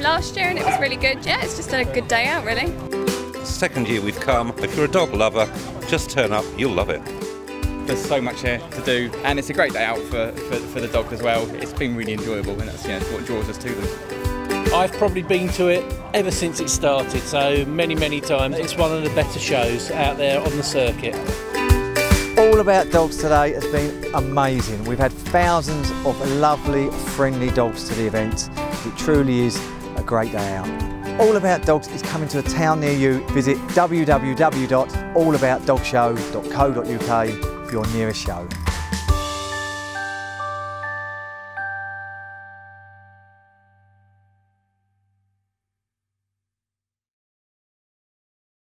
last year and it was really good. Yeah, it's just a good day out, really. Second year we've come. If you're a dog lover, just turn up. You'll love it. There's so much here to do, and it's a great day out for, for, for the dog as well. It's been really enjoyable, and that's you know, what draws us to them. I've probably been to it ever since it started, so many, many times. It's one of the better shows out there on the circuit. All About Dogs today has been amazing. We've had thousands of lovely, friendly dogs to the event. It truly is a great day out. All About Dogs is coming to a town near you. Visit www.allaboutdogsshow.co.uk for your nearest show.